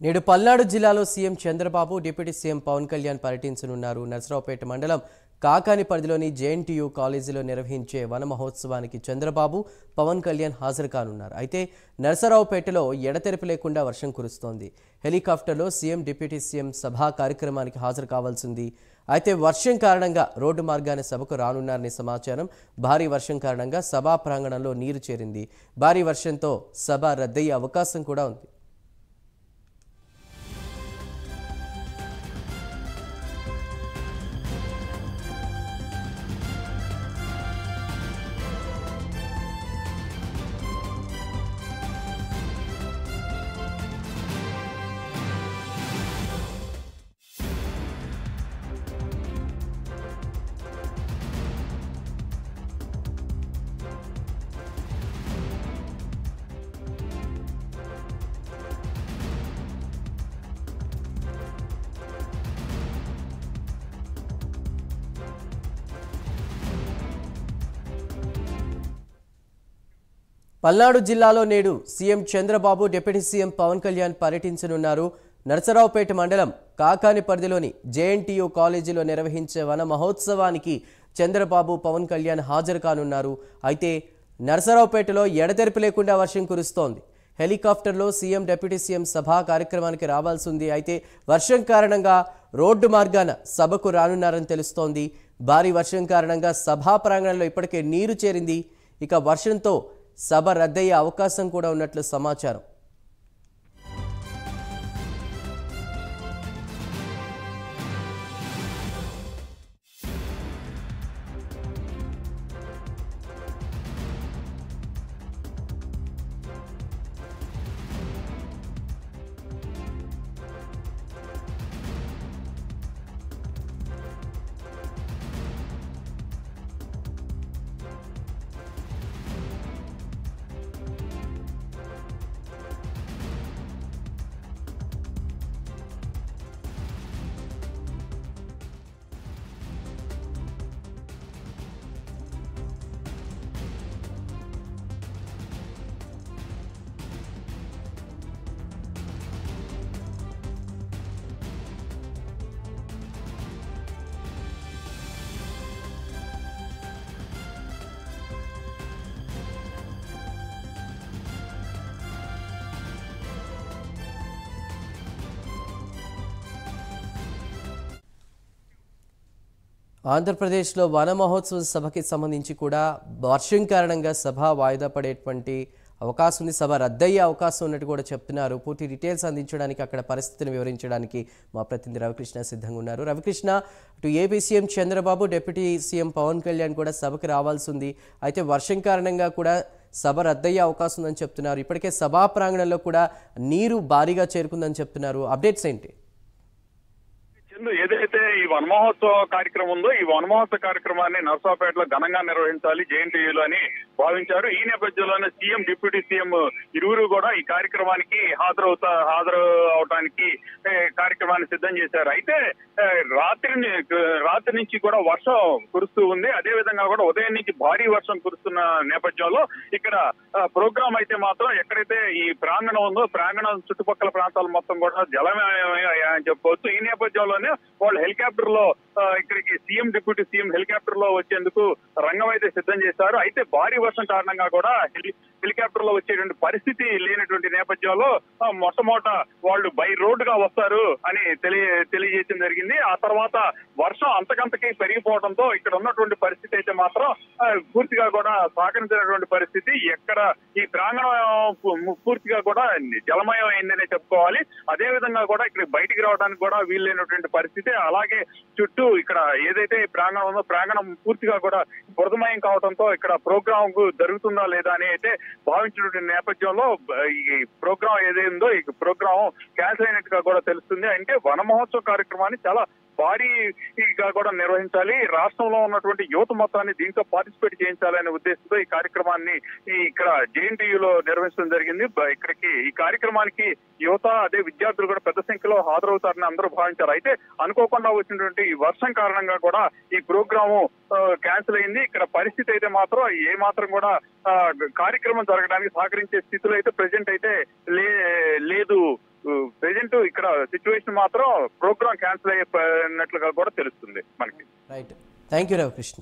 నేడు పల్నాడు జిల్లాలో CM Chandrababu deputy CM Pawan Kalyan పర్యటించనున్నారు. నర్సరావుపేట మండలం కాకాని పరిధిలోని జేఎన్టీయూ కాలేజీలో నిర్వహించే వన మహోత్సవానికి చంద్రబాబు పవన్ కళ్యాణ్ హాజరు కానున్నారు. అయితే నర్సరావుపేటలో ఎడతెరిపి లేకుండా వర్షం కురుస్తోంది. హెలికాప్టర్లో సీఎం డిప్యూటీ సీఎం సభా కార్యక్రమానికి హాజరు కావాల్సింది. అయితే వర్షం కారణంగా రోడ్డు మార్గాన్ని సభకు రానున్నారని సమాచారం భారీ వర్షం కారణంగా సభా ప్రాంగణంలో నీరు చేరింది. భారీ వర్షంతో సభ రద్దయ్యే అవకాశం కూడా ఉంది. పల్నాడు జిల్లాలో నేడు CM Chandrababu deputy CM Pawan Kalyan పర్యటించనున్నారు. నరసరావుపేట మండలం కాకాని పరిధిలోని జేఎన్టీయూ కాలేజీలో నిర్వహించే వన మహోత్సవానికి చంద్రబాబు పవన్ కళ్యాణ్ హాజరు కానున్నారు. అయితే నరసరావుపేటలో ఎడతెరిపి లేకుండా వర్షం కురుస్తోంది. హెలికాప్టర్లో సీఎం డిప్యూటీ సీఎం సభా కార్యక్రమానికి రావాల్సి ఉంది. అయితే వర్షం కారణంగా రోడ్డు మార్గాన సభకు రానున్నారని తెలుస్తోంది. భారీ వర్షం కారణంగా సభా ప్రాంగణంలో ఇప్పటికే నీరు చేరింది. ఇక వర్షంతో సభ రద్దయ్యే అవకాశం కూడా ఉన్నట్లు సమాచారం. ఆంధ్రప్రదేశ్లో వన మహోత్సవ సభకి సంబంధించి కూడా వర్షం కారణంగా సభ వాయిదా పడేటువంటి అవకాశం ఉంది. సభ రద్దయ్యే అవకాశం ఉన్నట్టు కూడా చెప్తున్నారు. పూర్తి డీటెయిల్స్ అందించడానికి అక్కడ పరిస్థితిని వివరించడానికి మా ప్రతినిధి రవికృష్ణ సిద్ధంగా ఉన్నారు. రవికృష్ణ అటు AP CM Chandrababu deputy CM Pawan Kalyan కూడా సభకి రావాల్సి ఉంది. అయితే వర్షం కారణంగా కూడా సభ రద్దయ్యే అవకాశం ఉందని చెప్తున్నారు. ఇప్పటికే సభా ప్రాంగణంలో కూడా నీరు భారీగా చేరుకుందని చెప్తున్నారు. అప్డేట్స్ ఏంటి? ఏదైతే ఈ వనమహోత్సవ కార్యక్రమం ఉందో ఈ వనమహోత్సవ కార్యక్రమాన్ని నర్సాపేటలో ఘనంగా నిర్వహించాలి జేఎన్టీయూలో అని భావించారు. ఈ నేపథ్యంలోనే సీఎం డిప్యూటీ సీఎం ఇరువురు కూడా ఈ కార్యక్రమానికి హాజరవుతా హాజరు అవడానికి కార్యక్రమాన్ని సిద్ధం చేశారు. అయితే రాత్రి రాత్రి నుంచి కూడా వర్షం కురుస్తూ ఉంది. అదే విధంగా కూడా ఉదయం నుంచి భారీ వర్షం కురుస్తున్న నేపథ్యంలో ఇక్కడ ప్రోగ్రామ్ అయితే మాత్రం ఎక్కడైతే ఈ ప్రాంగణం ఉందో ప్రాంగణం చుట్టుపక్కల ప్రాంతాలు మొత్తం కూడా జలమయమని చెప్పుకోవచ్చు ఈ నేపథ్యంలోనే వాళ్ళు హెలికాప్టర్లో ఆ, ఇక్కడికి సీఎం డిప్యూటీ సీఎం హెలికాప్టర్లో వచ్చేందుకు రంగం అయితే సిద్ధం చేశారు. అయితే భారీ వర్షం కారణంగా కూడా హెలి హెలికాప్టర్లో వచ్చేటువంటి పరిస్థితి లేనటువంటి నేపథ్యంలో మొట్టమొదట వాళ్ళు బై రోడ్గా వస్తారు అని తెలియ తెలియజేయడం జరిగింది. ఆ తర్వాత వర్షం అంతకంతకి పెరిగిపోవడంతో ఇక్కడ ఉన్నటువంటి పరిస్థితి అయితే మాత్రం పూర్తిగా కూడా సహకరించినటువంటి పరిస్థితి. ఎక్కడ ఈ ప్రాంగణం పూర్తిగా కూడా జలమయం అయిందనే చెప్పుకోవాలి. అదే విధంగా కూడా ఇక్కడ బయటికి రావడానికి కూడా వీల్లేనటువంటి పరిస్థితి. అలాగే చుట్టూ ఇక్కడ ఏదైతే ప్రాంగణం ఉందో ప్రాంగణం పూర్తిగా కూడా బురదమయం కావడంతో ఇక్కడ ప్రోగ్రామ్ జరుగుతుందా లేదా అని అయితే భావించినటువంటి నేపథ్యంలో ఈ ప్రోగ్రామ్ ఏదైందో ఈ ప్రోగ్రామ్ క్యాన్సిల్ అయినట్టుగా కూడా తెలుస్తుంది. అంటే వన మహోత్సవ కార్యక్రమాన్ని చాలా భారీగా కూడా నిర్వహించాలి. రాష్ట్రంలో ఉన్నటువంటి యువత మొత్తాన్ని దీంతో పార్టిసిపేట్ చేయించాలనే ఉద్దేశంతో ఈ కార్యక్రమాన్ని ఈ ఇక్కడ జేఎన్టీయూలో నిర్వహించడం జరిగింది. ఇక్కడికి ఈ కార్యక్రమానికి యువత అదే విద్యార్థులు కూడా పెద్ద సంఖ్యలో హాజరవుతారని అందరూ భావించారు. అయితే అనుకోకుండా వచ్చినటువంటి ఈ వర్షం కారణంగా కూడా ఈ ప్రోగ్రాము క్యాన్సిల్ అయింది. ఇక్కడ పరిస్థితి అయితే మాత్రం ఏ మాత్రం కూడా కార్యక్రమం జరగడానికి సహకరించే స్థితిలో అయితే ప్రజెంట్ అయితే లే ప్రెజెంట్ ఇక్కడ సిచ్యువేషన్ మాత్రం ప్రోగ్రామ్ క్యాన్సిల్ అయిపోయినట్లుగా కూడా తెలుస్తుంది మనకి. Right thank you Ravikrishna